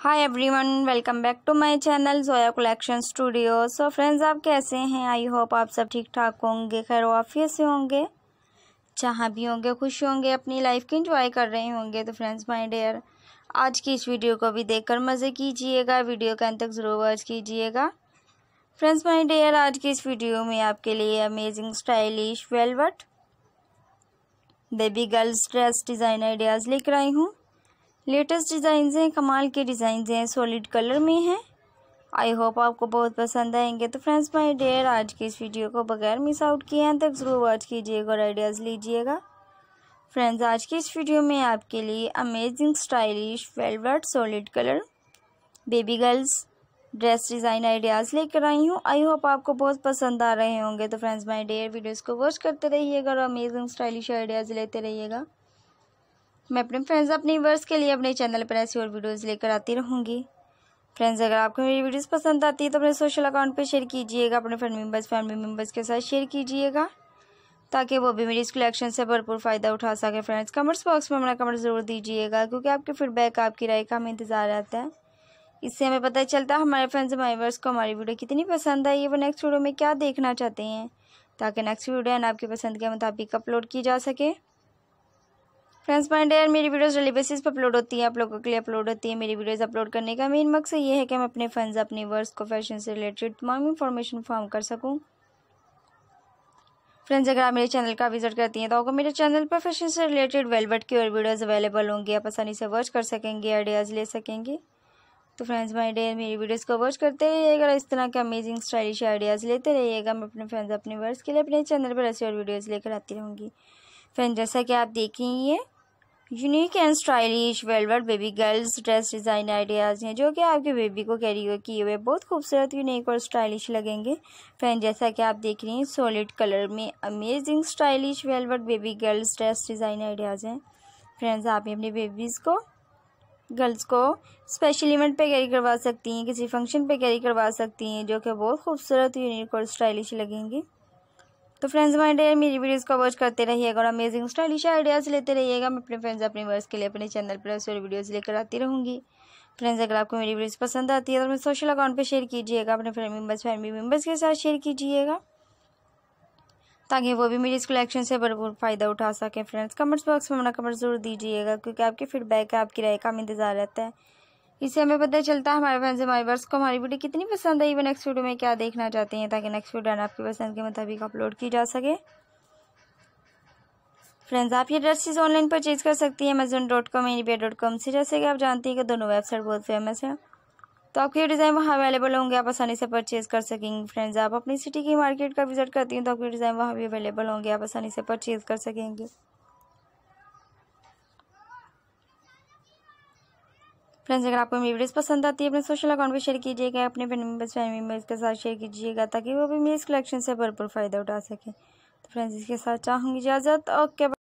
Hi everyone welcome back to my channel Zoya collection studio so friends आप कैसे हैं? I hope आप सब ठीक ठाक होंगे खैर वाफियत से होंगे? जहाँ भी होंगे, खुश होंगे, अपनी लाइफ की इंजॉय कर रहे होंगे तो फ्रेंड्स माय डियर आज की इस वीडियो को भी देखकर मज़े कीजिएगा। वीडियो का अंत तक ज़रूर वॉच कीजिएगा। फ्रेंड्स माय डियर आज की इस वीडियो में आपके लिए amazing stylish velvet baby girls dress design ideas लिख रही हूँ। लेटेस्ट डिज़ाइन हैं, कमाल के डिज़ाइन हैं, सॉलिड कलर में हैं। आई होप आपको बहुत पसंद आएँगे। तो फ्रेंड्स माय डेयर आज की इस वीडियो को बगैर मिस आउट किए हैं तक ज़रूर वॉच कीजिएगा और आइडियाज़ लीजिएगा। फ्रेंड्स आज की इस वीडियो में आपके लिए amazing stylish velvet solid colour baby girls dress design ideas लेकर आई हूँ। आई होप आपको बहुत पसंद आ रहे होंगे। तो फ्रेंड्स माय डेयर वीडियोज़ को वॉच करते रहिएगा और अमेजिंग स्टाइलिश आइडियाज़ लेते रहिएगा। मैं अपने फ्रेंड्स अपने वर्स के लिए अपने चैनल पर ऐसी और वीडियोज़ लेकर आती रहूँगी। फ्रेंड्स अगर आपको मेरी वीडियोस पसंद आती है तो अपने सोशल अकाउंट पे शेयर कीजिएगा, अपने फ्रेंड मेंबर्स फैमिली मेंबर्स के साथ शेयर कीजिएगा, ताकि वो भी मेरी इस कलेक्शन से भरपूर फ़ायदा उठा सके। फ्रेंड्स कमेंट्स बॉक्स में अपना कमेंट ज़रूर दीजिएगा, क्योंकि आपके फीडबैक आपकी राय का हमें इंतज़ार रहता है। इससे हमें पता चलता है, हमारे फ्रेंड्स हमारे वर्स को हमारी वीडियो कितनी पसंद आई है, वो नेक्स्ट वीडियो में क्या देखना चाहते हैं, ताकि नेक्स्ट वीडियो आपकी पसंद के मुताबिक अपलोड की जा सके। फ्रेंड्स, पॉइंट यार, मेरी वीडियोस डेली बेसिस पर अपलोड होती है, आप लोगों के लिए अपलोड होती है, मेरी वीडियोस अपलोड करने का मेन मकसद ये है कि मैं अपने फंड्स अपने वर्स को फ़ैशन से रिलेटेड तमाम इन्फॉर्मेशन फॉर्म कर सकूँ। फ्रेंड्स अगर आप मेरे चैनल का विज़िट करती हैं तो आपको मेरे चैनल पर फ़ैशन से रिलेटेड वेलवेट की और वीडियोज़ अवेलेबल होंगी, आप आसानी से वॉच कर सकेंगे आइडियाज़ ले सकेंगे। तो फ्रेंड्स माई डे मेरी वीडियोस को वॉच करते रहिएगा इस तरह के अमेजिंग स्टाइलिश आइडियाज़ लेते रहिएगा। मैं अपने फ्रेंड्स अपने वर्स के लिए अपने चैनल पर ऐसी और वीडियोज़ लेकर आती रहूँगी। फ्रेंड जैसा कि आप देखेंगे unique and stylish velvet baby girls dress design ideas हैं, जो कि आपके बेबी को कैरी किए हुए बहुत खूबसूरत यूनिक और स्टाइलिश लगेंगे। फ्रेंड जैसा कि आप देख रही हैं सॉलिड कलर में amazing stylish velvet baby girls dress design ideas हैं। फ्रेंड्स आप अपने बेबीज़ को गर्ल्स को स्पेशल इवेंट पे कैरी करवा सकती हैं, किसी फ़ंक्शन पे कैरी करवा सकती हैं, जो कि बहुत खूबसूरत यूनिक और स्टाइलिश लगेंगी। तो फ्रेंड्स माय डेयर मेरी वीडियोस को वॉच करते रहिएगा और अमेजिंग स्टाइलिश आइडियाज़ लेते रहिएगा। मैं अपने फ्रेंड्स अपने वर्स के लिए, अपने चैनल पर ऐसे वीडियोज़ लेकर आती रहूँगी। फ्रेंड्स अगर आपको मेरी वीडियोस पसंद आती है तो मेरे सोशल अकाउंट पर शेयर कीजिएगा। अपने फ्रेंड मेंबर्स फैमिली मेंबर्स के साथ शेयर कीजिएगा, ताकि वो भी मेरी इस कलेक्शन से भरपूर फ़ायदा उठा सकें। फ्रेंड्स कमेंट्स बॉक्स में अपना कमेंट ज़रूर दीजिएगा, क्योंकि आपके फीडबैक है आपकी राय का हमें इंतज़ार रहता है। इससे हमें पता चलता है, हमारे फ्रेंड्स हमारे वर्स को हमारी वीडियो कितनी पसंद आई। वो नेक्स्ट वीडियो में क्या देखना चाहते हैं, ताकि नेक्स्ट वीडियो आपकी पसंद के मुताबिक अपलोड की जा सके। फ्रेंड्स आप ये ड्रेसेस ऑनलाइन परचेज कर सकती हैं Amazon dot com any dot com से। जैसे कि आप जानती हैं कि दोनों वेबसाइट बहुत फ़ेमस है। तो आपके डिज़ाइन वहाँ अवेलेबल होंगे, आप आसानी से परचेज कर सकेंगे। फ्रेंड्स आप अपनी सिटी की मार्केट का विज़िट करती हैं तो आपके डिज़ाइन वहाँ भी अवेलेबल होंगे, आप आसानी से परचेज कर सकेंगे। फ्रेंड्स, अगर आपको मेरी वीडियोस पसंद आती है, अपने सोशल अकाउंट पर शेयर कीजिएगा, अपने मेंबर्स फैमिली मेंबर्स के साथ शेयर कीजिएगा, ताकि वो भी मेरे इस कलेक्शन से भरपूर फ़ायदा उठा सके। तो फ्रेंड्स इसके साथ चाहूँगी इजाज़त। ओके